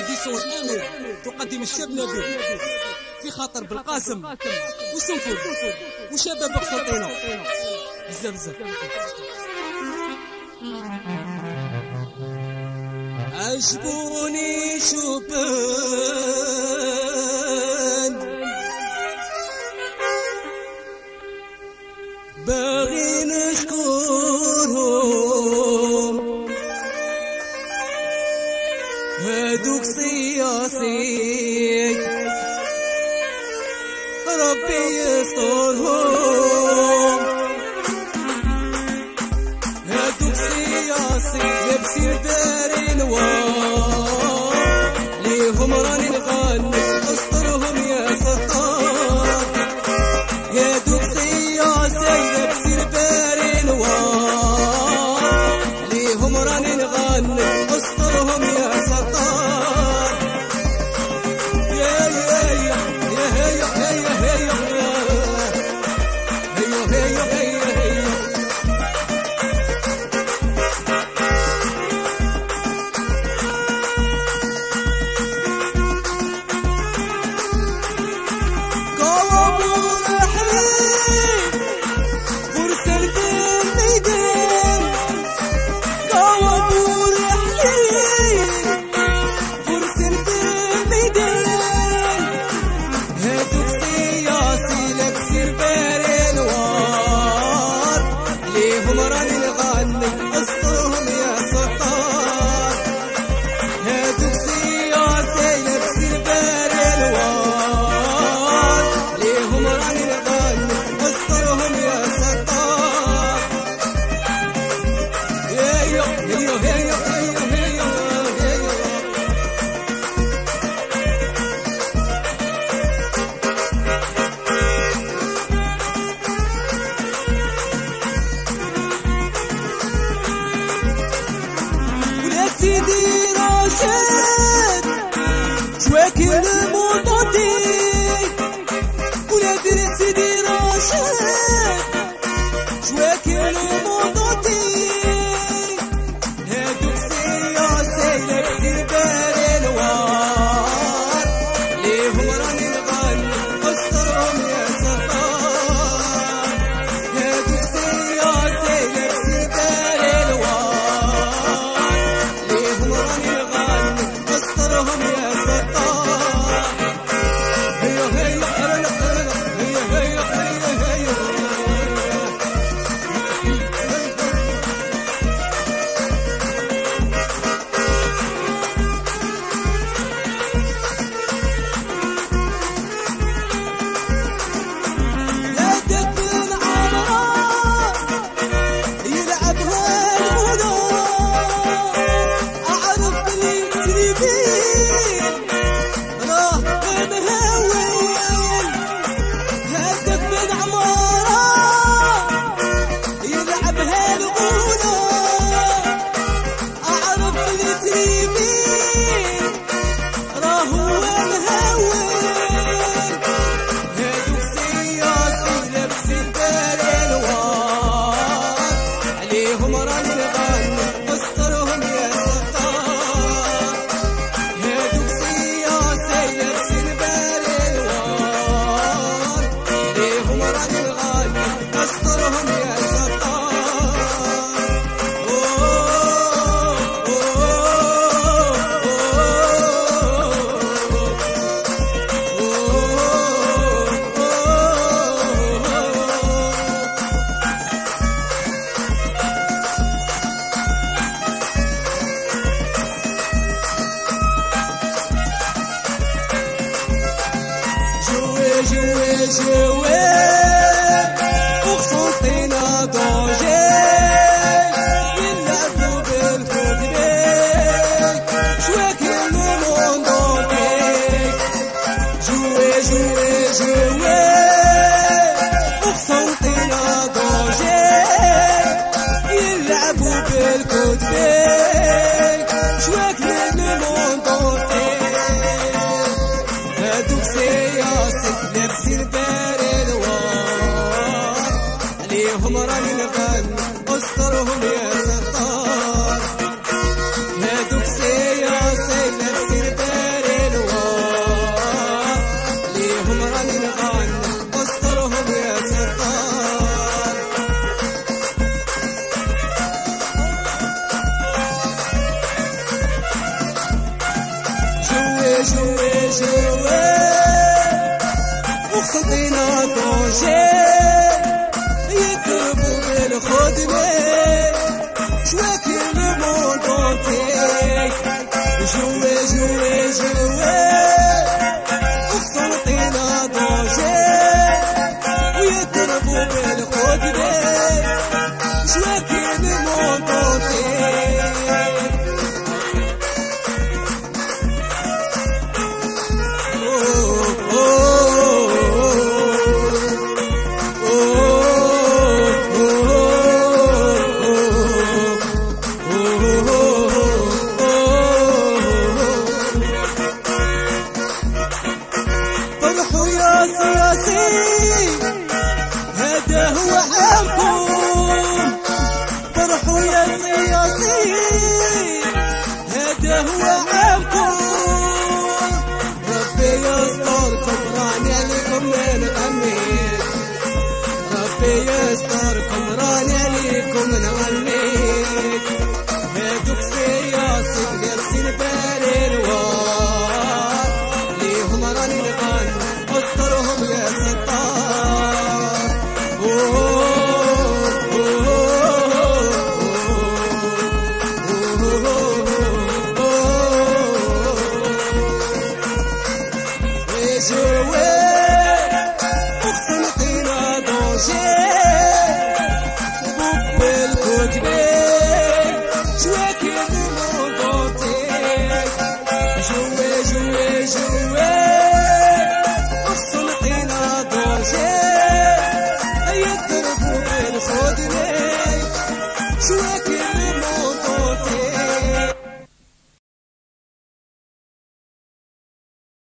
إديسون الأمير تقدم الشاب نبيل في خاطر بالقاسم. وسنفر وشباب قسطينة بزاف بزاف. عجبوني شباب go. راح الغاية jouer, jouer pour chanter un danger. Il n'a trouvé le jouer que le monde entier. Jouer, jouer, jouer. Sevduk seyyaset nefsir ben jouer, jouer وخطينا طنجة يطلبوا الخدمة شواكي الموضوع jouer, jouer يستركم راني عليكم نغني هادوك سير